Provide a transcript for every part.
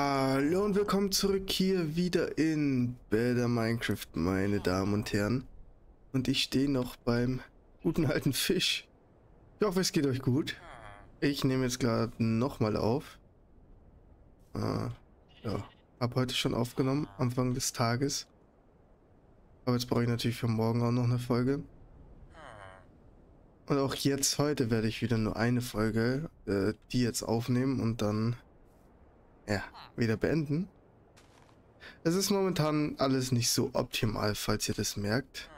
Hallo und willkommen zurück hier wieder in Better Minecraft, meine Damen und Herren. Und ich stehe noch beim guten alten Fisch. Ich hoffe, es geht euch gut. Ich nehme jetzt gerade nochmal auf. Ah, ja, habe heute schon aufgenommen, Anfang des Tages. Aber jetzt brauche ich natürlich für morgen auch noch eine Folge. Und auch jetzt heute werde ich wieder nur eine Folge, äh, die jetzt aufnehmen und dann ja, wieder beenden. Es ist momentan alles nicht so optimal, falls ihr das merkt.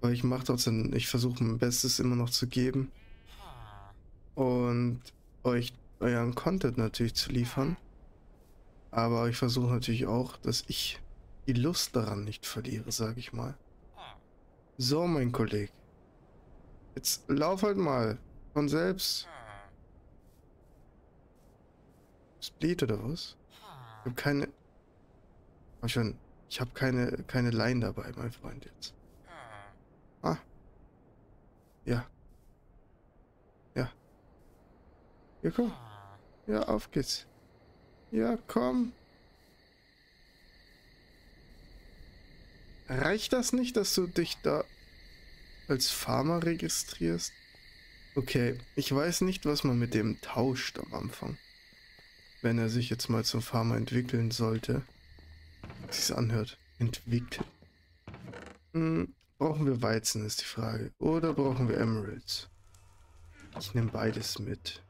Aber ich mache trotzdem, ich versuche mein Bestes immer noch zu geben. Und euch euren Content natürlich zu liefern. Aber ich versuche natürlich auch, dass ich die Lust daran nicht verliere, sage ich mal. So, mein Kollege. Jetzt lauf halt mal von selbst. Split oder was? Ich habe keine... Mach schon, ich habe keine, keine Line dabei, mein Freund jetzt. Ah. Ja. Ja. Ja, komm. Ja, auf geht's. Ja, komm. Reicht das nicht, dass du dich da als Farmer registrierst? Okay, ich weiß nicht, was man mit dem tauscht am Anfang wenn er sich jetzt mal zum Farmer entwickeln sollte. Wie sich anhört. Entwickeln. Hm, brauchen wir Weizen, ist die Frage. Oder brauchen wir Emeralds? Ich nehme beides mit.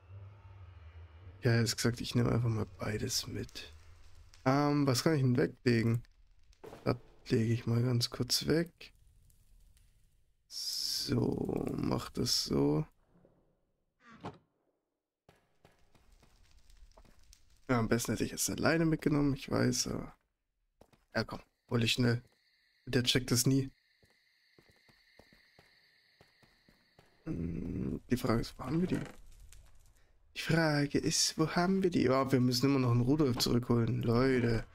Ja, hat gesagt, ich nehme einfach mal beides mit. Ähm, was kann ich denn weglegen? Das lege ich mal ganz kurz weg. So, mach das so. Ja, am besten hätte ich es alleine mitgenommen, ich weiß. Ja, komm, hol ich schnell. Der checkt es nie. Hm, die Frage ist, wo haben wir die? Die Frage ist, wo haben wir die? Ja, wir müssen immer noch einen Rudolf zurückholen. Leute.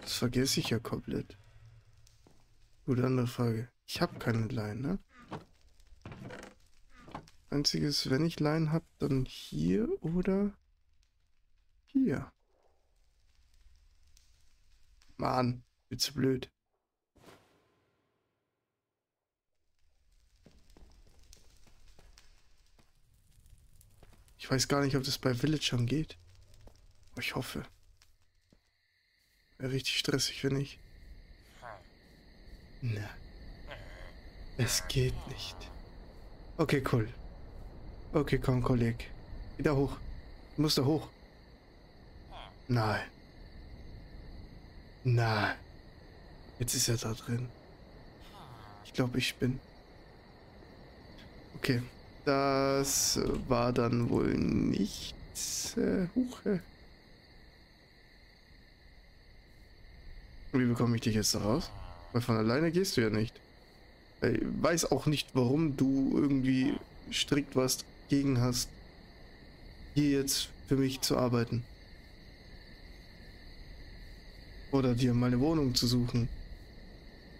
Das vergesse ich ja komplett. Gute andere Frage. Ich habe keine Line, ne? Einziges, wenn ich Line habe, dann hier oder hier. Mann, bin zu blöd. Ich weiß gar nicht, ob das bei Villagern geht. Aber ich hoffe. Wäre richtig stressig, wenn ich. Na. Es geht nicht. Okay, cool. Okay, komm, Kollege. Wieder hoch. Du musst da hoch. Nein. Nein. Jetzt ist er da drin. Ich glaube, ich bin. Okay. Das war dann wohl nichts. Äh, Huche. Wie bekomme ich dich jetzt da raus? Weil von alleine gehst du ja nicht. Ich weiß auch nicht, warum du irgendwie strikt was gegen hast, hier jetzt für mich zu arbeiten. Oder dir mal eine Wohnung zu suchen.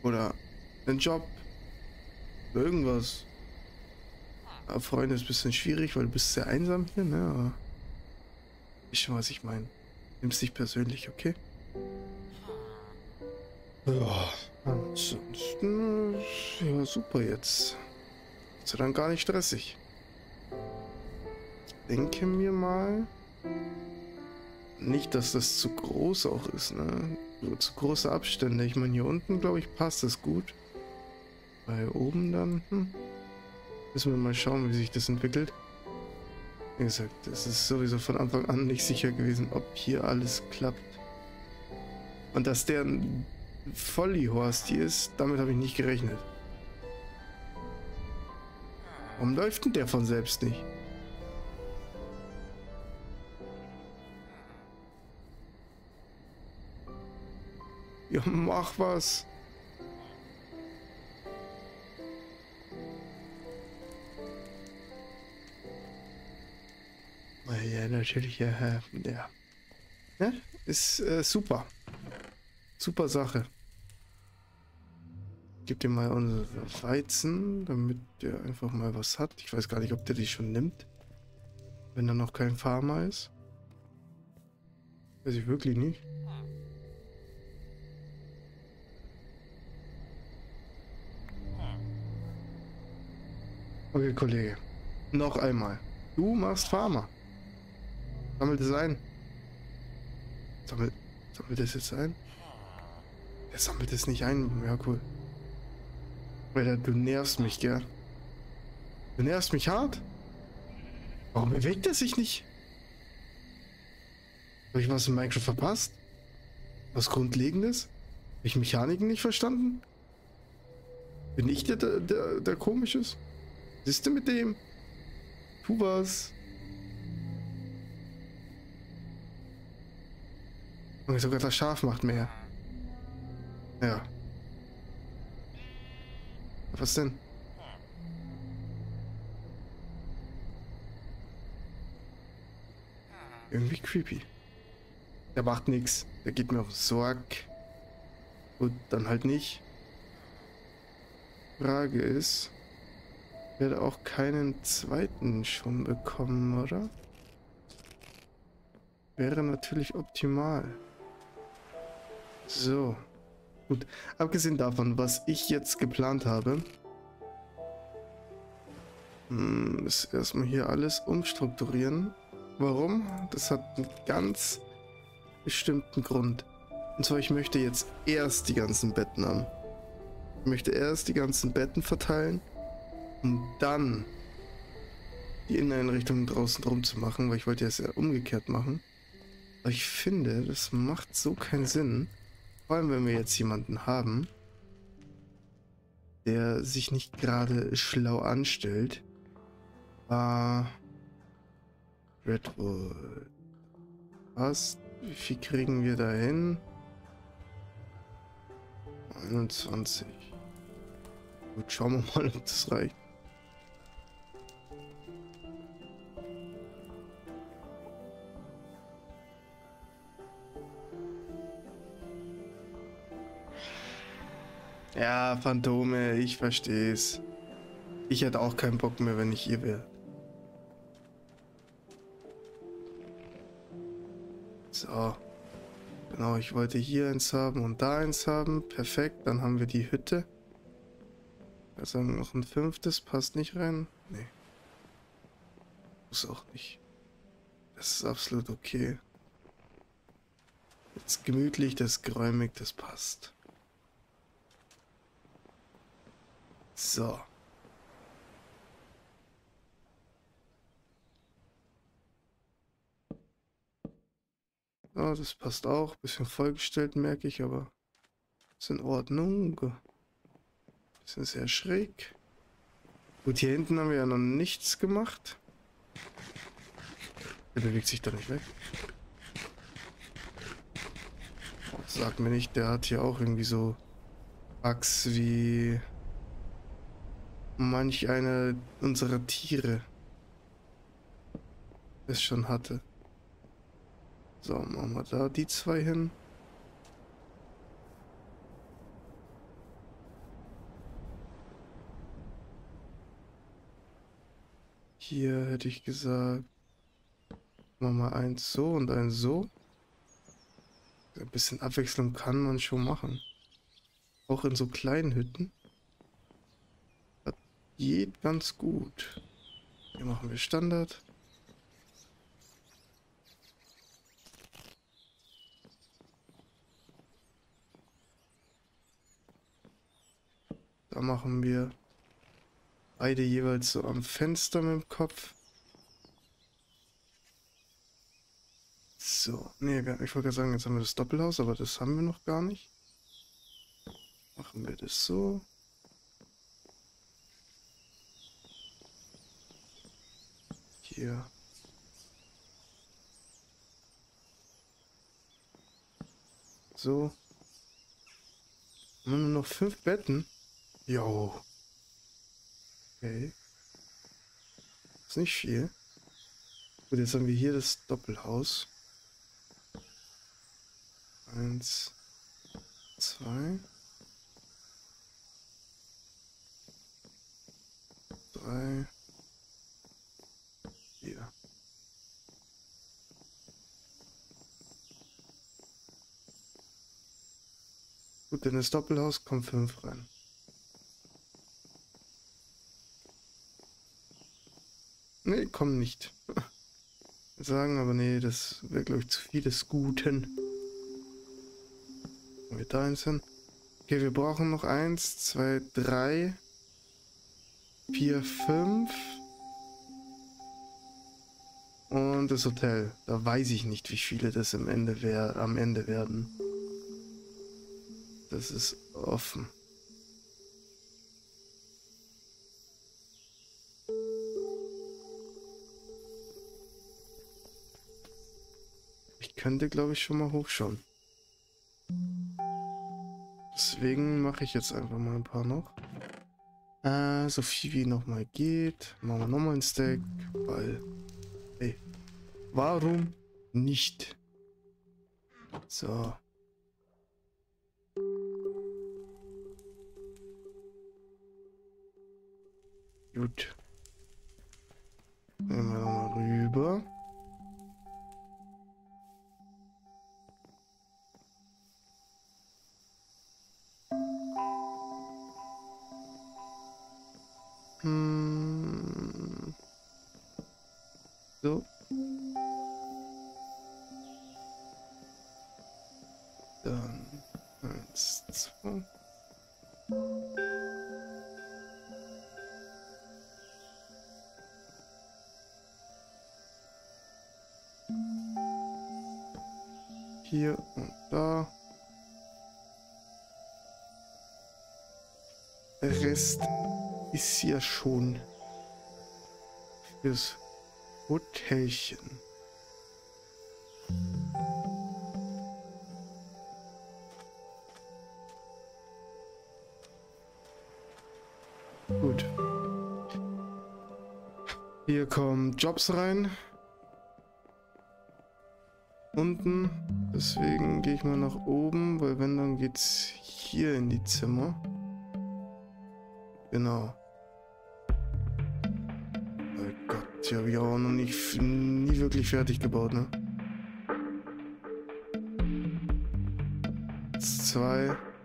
Oder einen Job. Oder irgendwas. Aber Freunde ist ein bisschen schwierig, weil du bist sehr einsam hier, ne? Aber ich schon, was ich meine. Nimmst dich persönlich, okay? Ja, ansonsten, ja, super jetzt. Ist ja dann gar nicht stressig. denke mir mal, nicht, dass das zu groß auch ist, ne? Zu große Abstände. Ich meine, hier unten, glaube ich, passt das gut. Bei oben dann, hm. Müssen wir mal schauen, wie sich das entwickelt. Wie gesagt, es ist sowieso von Anfang an nicht sicher gewesen, ob hier alles klappt. Und dass der ein Vollihorst hier ist, damit habe ich nicht gerechnet. Warum läuft denn der von selbst nicht? Ja, mach was. Ja, natürlich, ja, ja. ja ist äh, super. Super Sache. Gib dir mal unsere Weizen, damit der einfach mal was hat. Ich weiß gar nicht, ob der die schon nimmt. Wenn er noch kein Farmer ist. Weiß ich wirklich nicht. Okay, Kollege. Noch einmal. Du machst Farmer. Sammelt es ein. Sammelt, sammelt es jetzt ein? Er sammelt es nicht ein. Ja, cool. Alter, du nervst mich, gell? Du nervst mich hart? Warum bewegt er sich nicht? Habe ich was in Minecraft verpasst? Was Grundlegendes? Habe ich Mechaniken nicht verstanden? Bin ich der, der, der, der komisch ist? Siehst du mit dem? Tu was. Und sogar das Schaf macht mehr. Ja. Was denn? Irgendwie creepy. Der macht nichts. Der geht mir auf Sorg. Und dann halt nicht. Frage ist, werde auch keinen zweiten schon bekommen, oder? Wäre natürlich optimal. So. Gut. Abgesehen davon, was ich jetzt geplant habe, hm, ist erstmal hier alles umstrukturieren. Warum? Das hat einen ganz bestimmten Grund. Und zwar, ich möchte jetzt erst die ganzen Betten haben. Ich möchte erst die ganzen Betten verteilen und dann die Inneneinrichtungen draußen drum zu machen, weil ich wollte es ja umgekehrt machen. Aber ich finde, das macht so keinen Sinn. Vor allem, wenn wir jetzt jemanden haben, der sich nicht gerade schlau anstellt. Äh, Redwood. Was? Wie viel kriegen wir da hin? 21. Gut, schauen wir mal, ob das reicht. Phantome, ich versteh's. Ich hätte auch keinen Bock mehr, wenn ich hier wäre. So. Genau, ich wollte hier eins haben und da eins haben. Perfekt, dann haben wir die Hütte. Also noch ein fünftes, passt nicht rein. Nee. Muss auch nicht. Das ist absolut okay. Jetzt gemütlich, das geräumig, das passt. So. Ja, das passt auch. Bisschen vollgestellt, merke ich, aber ist in Ordnung. Bisschen sehr schräg. Gut, hier hinten haben wir ja noch nichts gemacht. Der bewegt sich da nicht weg. Sag mir nicht, der hat hier auch irgendwie so Bugs wie manch eine unserer Tiere es schon hatte. So, machen wir da die zwei hin. Hier hätte ich gesagt, machen wir eins so und eins so. Ein bisschen Abwechslung kann man schon machen. Auch in so kleinen Hütten geht ganz gut. Hier machen wir Standard. Da machen wir beide jeweils so am Fenster mit dem Kopf. So, nee, ich wollte gerade sagen, jetzt haben wir das Doppelhaus, aber das haben wir noch gar nicht. Machen wir das so. Hier. So. Nur noch fünf Betten? Jo. Okay. Ist nicht viel. Gut, jetzt haben wir hier das Doppelhaus. Eins, zwei, drei, Gut, in das Doppelhaus kommen fünf rein. Nee, kommen nicht. Sagen aber nee, das wäre glaube ich zu viel des Guten. Wir da eins hin. Okay, wir brauchen noch eins, zwei, drei, vier, fünf. Und das Hotel. Da weiß ich nicht, wie viele das im Ende am Ende werden. Das ist offen. Ich könnte, glaube ich, schon mal hochschauen. Deswegen mache ich jetzt einfach mal ein paar noch. Äh, so viel wie noch mal geht. Machen wir nochmal ein Stack, weil... Ey, warum nicht? So. Gut. Rest ist ja schon fürs Hotelchen. Gut. Hier kommen Jobs rein. Unten. Deswegen gehe ich mal nach oben, weil wenn, dann geht's hier in die Zimmer. Genau. Oh Gott, die habe ich auch noch nicht, nie wirklich fertig gebaut, ne? Zwei. Zwei.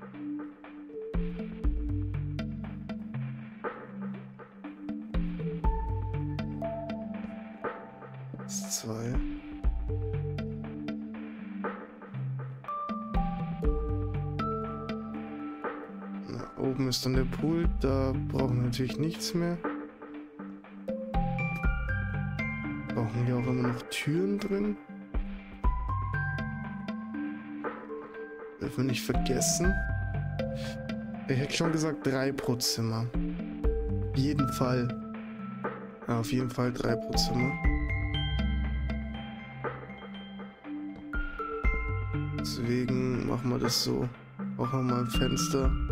Ist dann der Pool, da brauchen wir natürlich nichts mehr. Brauchen hier auch immer noch Türen drin. Dürfen wir nicht vergessen. Ich hätte schon gesagt drei pro Zimmer. Auf jeden Fall. Ja, auf jeden Fall drei pro Zimmer. Deswegen machen wir das so. Brauchen wir mal ein Fenster.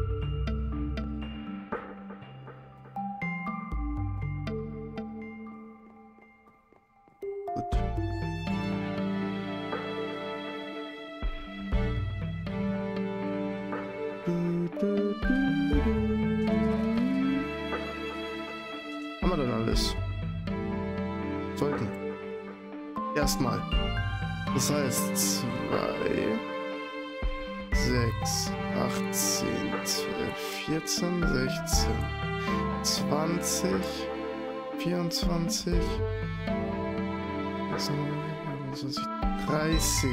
16, 20, 24, 25, 30.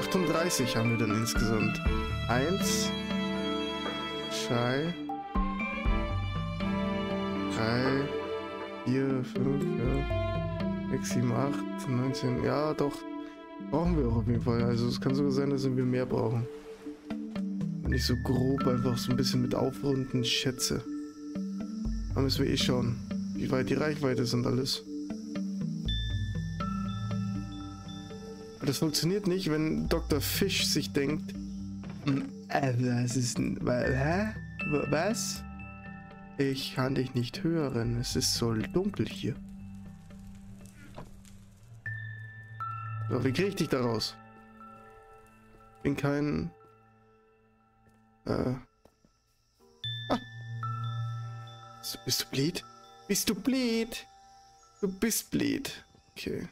Achtunddreißig haben wir dann insgesamt. Eins, zwei, drei, 4, 5, ja. 6, 7, 8, 19. Ja, doch. Brauchen wir auch auf jeden Fall. Also es kann sogar sein, dass wir mehr brauchen. Wenn ich so grob einfach so ein bisschen mit aufrunden schätze. Da müssen wir eh schauen, wie weit die Reichweite sind alles. Aber das funktioniert nicht, wenn Dr. Fish sich denkt, "Hm, äh, was ist denn, hä? Wa- Was? Ich kann dich nicht hören. Es ist so dunkel hier. So, wie kriege ich dich da raus? Bin kein... Äh... Ah. Bist du blöd? Bist du blöd? Du bist blöd. Okay.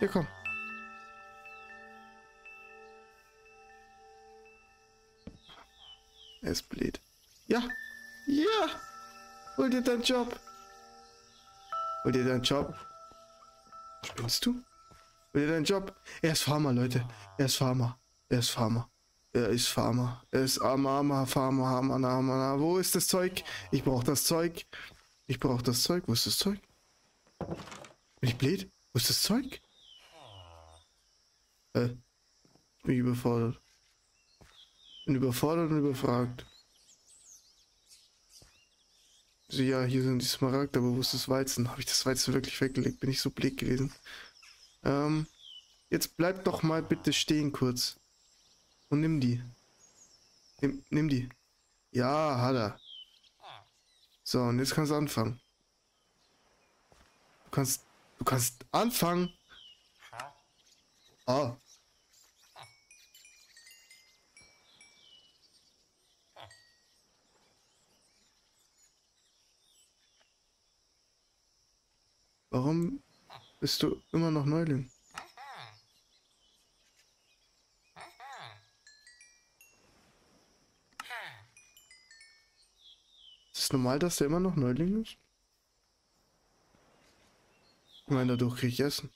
Hier, komm. Er ist blöd. Ja. Ja. Hol dir deinen Job. Hol dir deinen Job. Spinnst du? Dir deinen Job. Er ist Farmer, Leute. Er ist Farmer. Er ist Farmer. Er ist Farmer. Er ist armer, Farmer, armer, armer, armer. Wo ist das Zeug? Ich brauche das Zeug. Ich brauche das Zeug. Wo ist das Zeug? Bin ich blöd? Wo ist das Zeug? Äh, ich bin überfordert. Bin überfordert und überfragt. Ja, hier sind die Smaragde, aber wo ist das Weizen? Habe ich das Weizen wirklich weggelegt? Bin ich so blick gewesen? Ähm, jetzt bleib doch mal bitte stehen kurz. Und nimm die. Nimm, nimm die. Ja, hat er. So, und jetzt kannst du anfangen. Du kannst, du kannst anfangen. Ah. Warum bist du immer noch Neuling? Ist es normal, dass der immer noch Neuling ist? Ich meine, dadurch kriege ich Essen.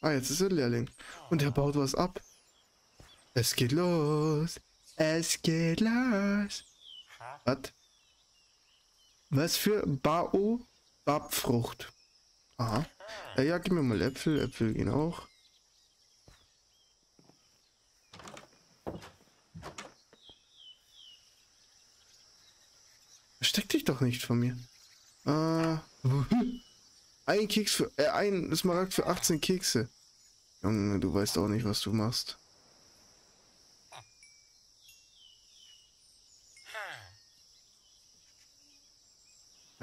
Ah, jetzt ist er Lehrling. Und er baut was ab. Es geht los. Es geht los. Was? Was für Bao? Babfrucht. Aha. Ja, ja, gib mir mal Äpfel. Äpfel gehen auch. Versteck dich doch nicht von mir. Äh, ein Keks für, äh, ein Smaragd für 18 Kekse. Junge, du weißt auch nicht, was du machst.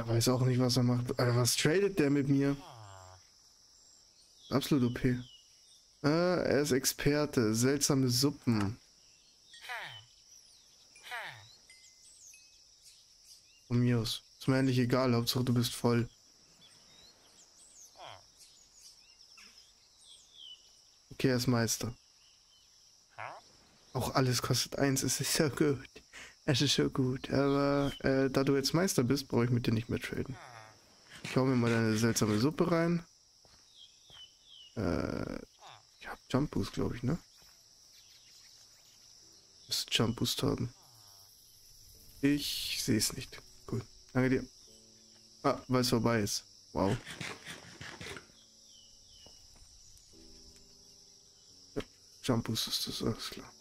Er weiß auch nicht, was er macht. Alter, was tradet der mit mir? Absolut OP. Äh, er ist Experte. Seltsame Suppen. Von mir aus. Ist mir eigentlich egal. Hauptsache du bist voll. Okay, er ist Meister. Auch alles kostet eins. Es ist so gut. Es ist so gut, aber äh, da du jetzt Meister bist, brauche ich mit dir nicht mehr traden. Ich hau mir mal deine seltsame Suppe rein. Äh, ich hab Jumpus, glaube ich, ne? Muss Jumpus haben. Ich sehe es nicht. Cool. Danke dir. Ah, weil es vorbei ist. Wow. Ja, Jumpus ist das, alles klar.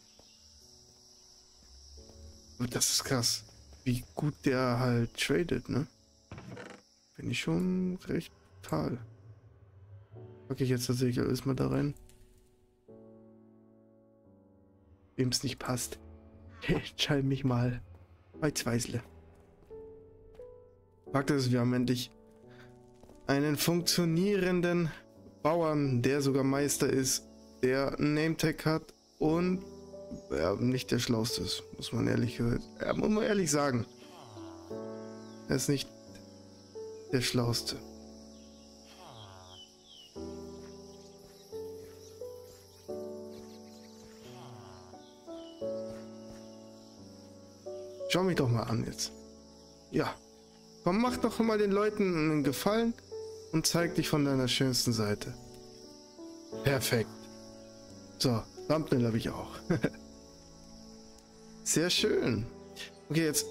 Und das ist krass, wie gut der halt tradet, ne? Bin ich schon recht total. Okay, jetzt tatsächlich alles mal da rein. Wem es nicht passt. Schall mich mal. Bei Zweisle. Fakt ist, wir haben endlich einen funktionierenden Bauern, der sogar Meister ist, der Nametag hat und ja, nicht der Schlauste ist, muss man ehrlich, ja, muss man ehrlich sagen. Er ist nicht der Schlauste. Schau mich doch mal an jetzt. Ja. Komm, mach doch mal den Leuten einen Gefallen und zeig dich von deiner schönsten Seite. Perfekt. So, Thumbnail habe ich auch. Sehr schön. Okay, jetzt.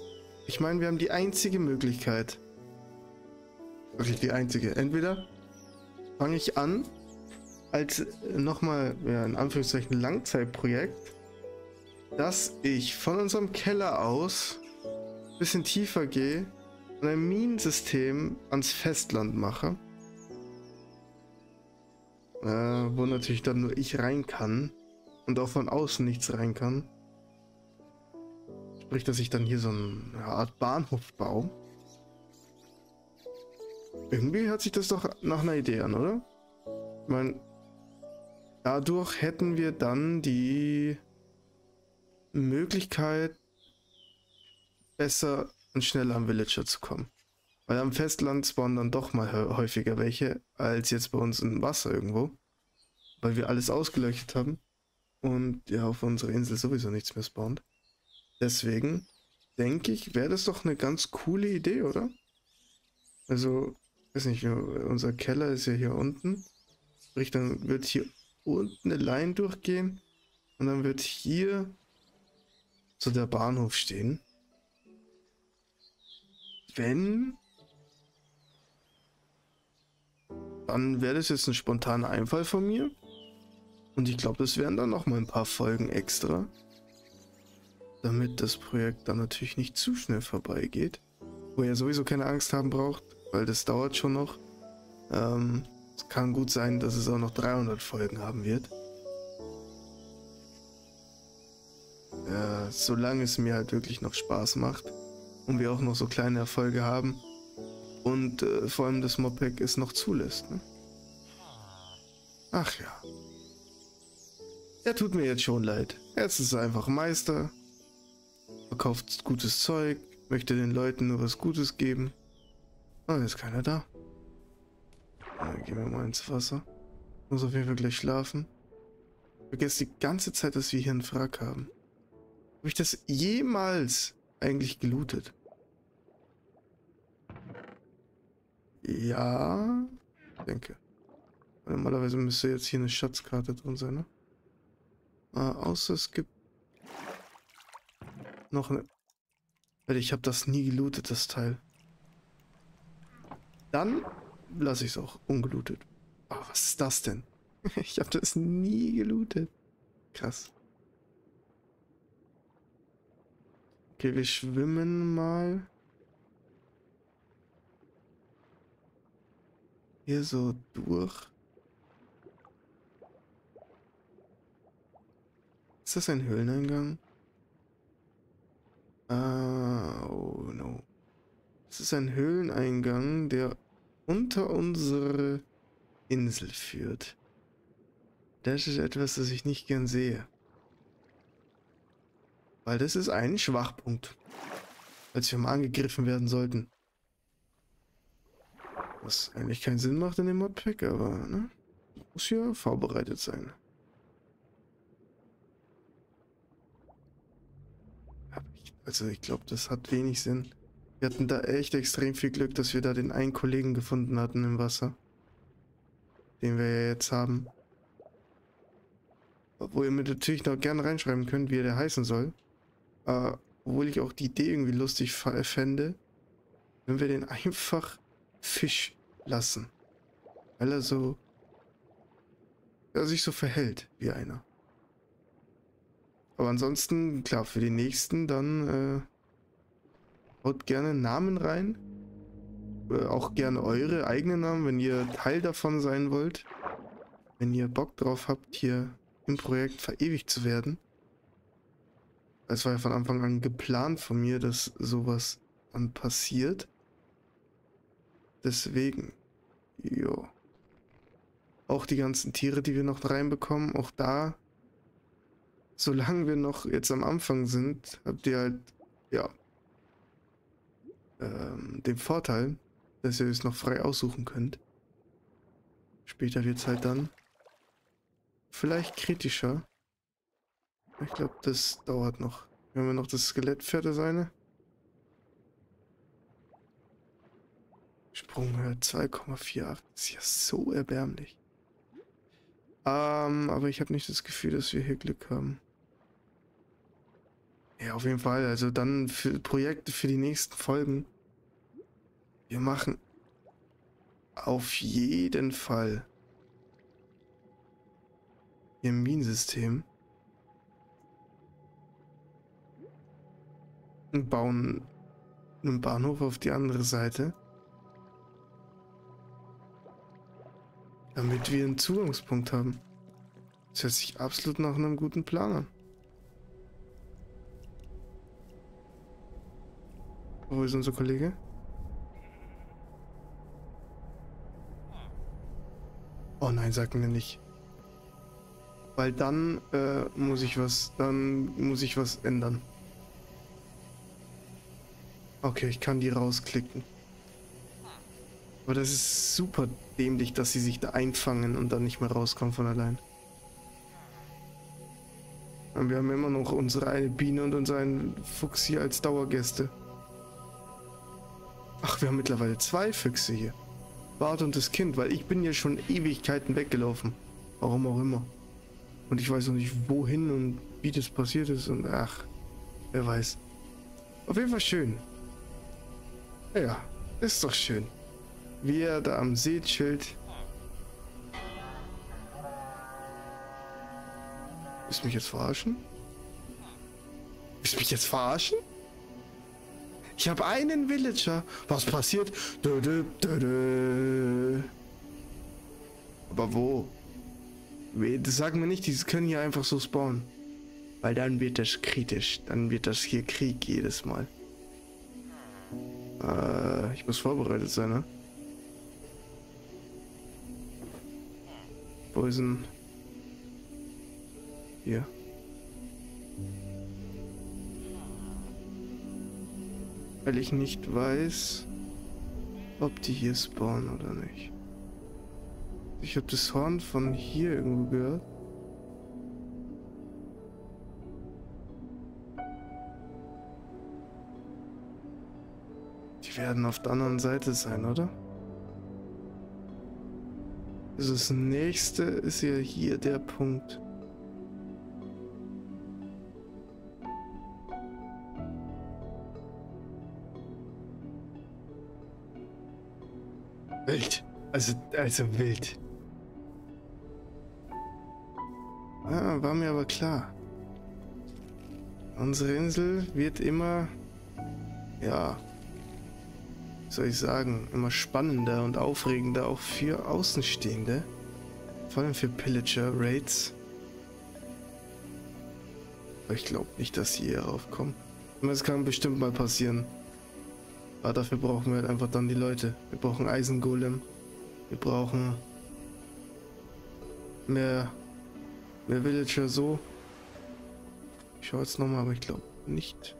Ich meine, wir haben die einzige Möglichkeit. Wirklich die einzige. Entweder fange ich an, als nochmal, ja, in Anführungszeichen, Langzeitprojekt, dass ich von unserem Keller aus ein bisschen tiefer gehe und ein Minensystem ans Festland mache. Äh, wo natürlich dann nur ich rein kann und auch von außen nichts rein kann. Sprich, dass ich dann hier so eine Art Bahnhof baue. Irgendwie hört sich das doch nach einer Idee an, oder? Ich meine, dadurch hätten wir dann die Möglichkeit, besser und schneller am Villager zu kommen. Weil am Festland spawnen dann doch mal häufiger welche, als jetzt bei uns im Wasser irgendwo. Weil wir alles ausgeleuchtet haben. Und ja, auf unserer Insel sowieso nichts mehr spawnt. Deswegen denke ich, wäre das doch eine ganz coole Idee, oder? Also, weiß nicht, unser Keller ist ja hier unten. Sprich, dann wird hier unten eine Line durchgehen. Und dann wird hier so der Bahnhof stehen. Wenn dann wäre das jetzt ein spontaner Einfall von mir. Und ich glaube, das wären dann noch mal ein paar Folgen extra. Damit das Projekt dann natürlich nicht zu schnell vorbeigeht. Wo ihr sowieso keine Angst haben braucht, weil das dauert schon noch. Ähm, es kann gut sein, dass es auch noch 300 Folgen haben wird. Ja, solange es mir halt wirklich noch Spaß macht und wir auch noch so kleine Erfolge haben, und äh, vor allem das Moped es noch zulässt. Ne? Ach ja. Er tut mir jetzt schon leid. Jetzt ist er einfach Meister. Verkauft gutes Zeug. Möchte den Leuten nur was Gutes geben. Aber ist keiner da. Dann gehen wir mal ins Wasser. Muss auf jeden Fall gleich schlafen. Vergesst die ganze Zeit, dass wir hier einen Frack haben. Habe ich das jemals eigentlich gelootet? Ja, denke. Normalerweise müsste jetzt hier eine Schatzkarte drin sein, ne? Ah, außer es gibt noch eine... Ich habe das nie gelootet, das Teil. Dann lasse ich es auch ungelootet. Oh, was ist das denn? ich habe das nie gelootet. Krass. Okay, wir schwimmen mal. hier so durch. Ist das ein Höhleneingang? Ah, oh no. Es ist ein Höhleneingang, der unter unsere Insel führt. Das ist etwas, das ich nicht gern sehe. Weil das ist ein Schwachpunkt. Als wir mal angegriffen werden sollten. Was eigentlich keinen Sinn macht in dem Modpack, aber ne? Muss ja vorbereitet sein. Also ich glaube, das hat wenig Sinn. Wir hatten da echt extrem viel Glück, dass wir da den einen Kollegen gefunden hatten im Wasser. Den wir ja jetzt haben. Wo ihr mir natürlich noch gerne reinschreiben könnt, wie er der heißen soll. Äh, obwohl ich auch die Idee irgendwie lustig fände, wenn wir den einfach Fisch lassen. Weil er so... Er sich so verhält wie einer. Aber ansonsten, klar, für die nächsten dann äh, haut gerne Namen rein. Äh, auch gerne eure eigenen Namen, wenn ihr Teil davon sein wollt. Wenn ihr Bock drauf habt, hier im Projekt verewigt zu werden. Es war ja von Anfang an geplant von mir, dass sowas dann passiert. Deswegen, jo. Auch die ganzen Tiere, die wir noch reinbekommen, auch da, solange wir noch jetzt am Anfang sind, habt ihr halt, ja, ähm, den Vorteil, dass ihr es noch frei aussuchen könnt. Später wird es halt dann vielleicht kritischer. Ich glaube, das dauert noch. Wir haben ja noch das Skelettpferd, das eine. Sprunghöhe 2,48. Ist ja so erbärmlich. Ähm, aber ich habe nicht das Gefühl, dass wir hier Glück haben. Ja, auf jeden Fall. Also dann für Projekte für die nächsten Folgen. Wir machen auf jeden Fall ihr Minensystem. Und bauen einen Bahnhof auf die andere Seite. Damit wir einen Zugangspunkt haben. Das hört sich absolut nach einem guten Plan an. Wo ist unser Kollege? Oh nein, sag mir nicht. Weil dann äh, muss ich was, dann muss ich was ändern. Okay, ich kann die rausklicken. Aber das ist super dämlich, dass sie sich da einfangen und dann nicht mehr rauskommen von allein. Und wir haben immer noch unsere eine Biene und unseren Fuchs hier als Dauergäste. Ach, wir haben mittlerweile zwei Füchse hier. Bart und das Kind, weil ich bin ja schon Ewigkeiten weggelaufen. Warum auch immer. Und ich weiß noch nicht, wohin und wie das passiert ist und ach, wer weiß. Auf jeden Fall schön. Ja, ist doch schön. Wie er da am See chillt. Willst du mich jetzt verarschen? Willst du mich jetzt verarschen? Ich habe einen Villager. Was passiert? Dö, dö, dö, Aber wo? Das sagen wir nicht, die können hier einfach so spawnen. Weil dann wird das kritisch. Dann wird das hier Krieg jedes Mal. Äh, ich muss vorbereitet sein, ne? Wo ist denn... Hier. Weil ich nicht weiß, ob die hier spawnen oder nicht. Ich habe das Horn von hier irgendwo gehört. Die werden auf der anderen Seite sein, oder? Also das nächste ist ja hier der Punkt. Wild. Also, also wild. Ah, war mir aber klar. Unsere Insel wird immer, ja, soll ich sagen, immer spannender und aufregender auch für Außenstehende. Vor allem für Pillager-Raids. Aber ich glaube nicht, dass sie hier raufkommen. Aber es kann bestimmt mal passieren. Aber dafür brauchen wir halt einfach dann die Leute. Wir brauchen Eisengolem. Wir brauchen mehr, mehr Villager so. Ich schaue jetzt nochmal, aber ich glaube nicht.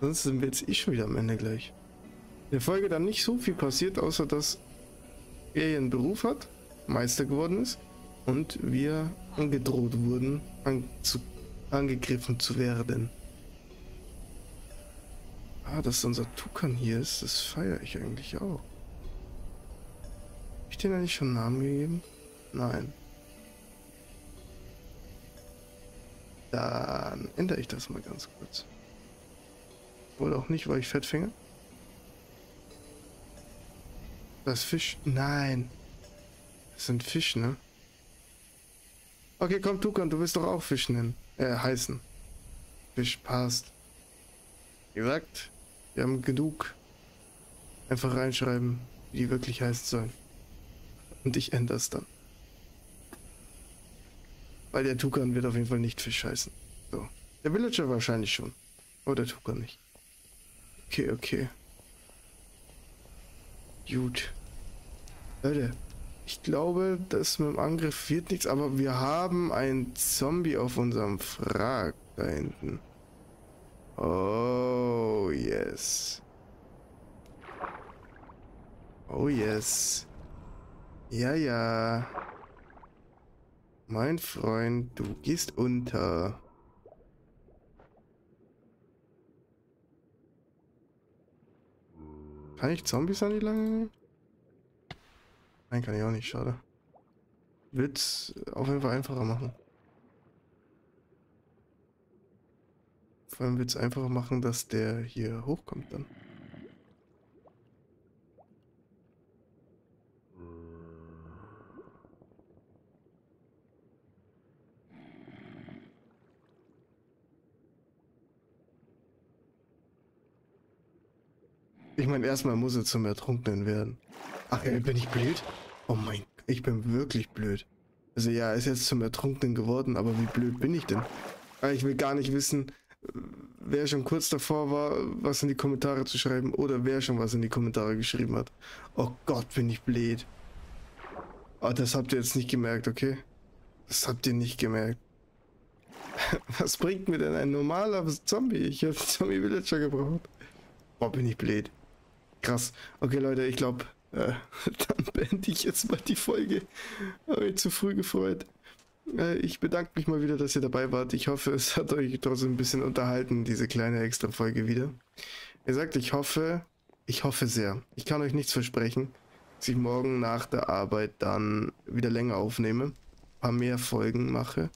Sonst sind wir jetzt eh schon wieder am Ende gleich. In der Folge dann nicht so viel passiert, außer dass er ihren Beruf hat, Meister geworden ist und wir angedroht wurden, an zu, angegriffen zu werden. Ah, dass unser Tukan hier ist, das feiere ich eigentlich auch. Habe ich den eigentlich schon Namen gegeben? Nein. Dann ändere ich das mal ganz kurz. Wohl auch nicht, weil ich Fettfinger. Das Fisch. Nein. Das sind Fisch, ne? Okay, komm, Tukan, du willst doch auch Fisch nennen. Äh, heißen. Fisch passt. Wie gesagt, wir haben genug. Einfach reinschreiben, wie die wirklich heißen sollen. Und ich ändere es dann. Weil der Tukan wird auf jeden Fall nicht Fisch heißen. So. Der Villager wahrscheinlich schon. Aber der Tukan nicht. Okay, okay. Gut. Leute, ich glaube, das mit dem Angriff wird nichts, aber wir haben einen Zombie auf unserem Frag da hinten. Oh, yes. Oh, yes. Ja, ja. Mein Freund, du gehst unter. Kann ich Zombies an die Lange nehmen? Nein, kann ich auch nicht, schade. Wird's auf jeden Fall einfacher machen. Vor allem wird es einfacher machen, dass der hier hochkommt dann. Ich meine, erstmal muss er zum Ertrunkenen werden. Ach, ey, bin ich blöd? Oh mein, ich bin wirklich blöd. Also ja, er ist jetzt zum Ertrunkenen geworden, aber wie blöd bin ich denn? Ah, ich will gar nicht wissen, wer schon kurz davor war, was in die Kommentare zu schreiben oder wer schon was in die Kommentare geschrieben hat. Oh Gott, bin ich blöd. Oh, das habt ihr jetzt nicht gemerkt, okay? Das habt ihr nicht gemerkt. Was bringt mir denn ein normaler Zombie? Ich habe Zombie Villager gebraucht. Boah, bin ich blöd. Krass. Okay, Leute, ich glaube, äh, dann beende ich jetzt mal die Folge. Habe ich zu früh gefreut. Äh, ich bedanke mich mal wieder, dass ihr dabei wart. Ich hoffe, es hat euch trotzdem ein bisschen unterhalten, diese kleine Extra-Folge wieder. Ihr sagt, ich hoffe, ich hoffe sehr. Ich kann euch nichts versprechen, dass ich morgen nach der Arbeit dann wieder länger aufnehme. Ein paar mehr Folgen mache.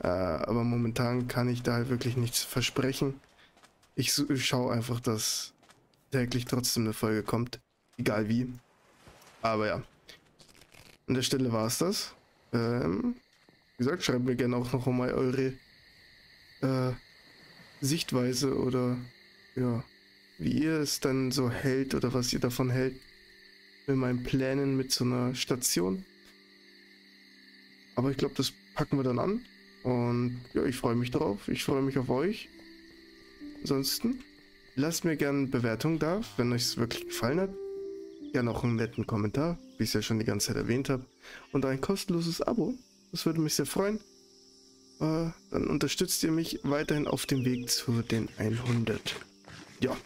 Äh, aber momentan kann ich da halt wirklich nichts versprechen. Ich, ich schaue einfach, dass täglich trotzdem eine Folge kommt. Egal wie. Aber ja. An der Stelle war es das. Ähm, wie gesagt, schreibt mir gerne auch noch mal eure äh, Sichtweise oder ja, wie ihr es dann so hält oder was ihr davon hält mit meinen Plänen mit so einer Station. Aber ich glaube, das packen wir dann an. Und ja, ich freue mich drauf. Ich freue mich auf euch. Ansonsten lasst mir gerne Bewertung da, wenn euch es wirklich gefallen hat. Gerne auch einen netten Kommentar, wie ich es ja schon die ganze Zeit erwähnt habe. Und ein kostenloses Abo. Das würde mich sehr freuen. Äh, dann unterstützt ihr mich weiterhin auf dem Weg zu den 100. Ja.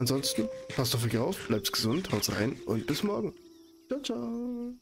Ansonsten, passt auf euch auf, bleibt gesund, haut rein und bis morgen. Ciao, ciao.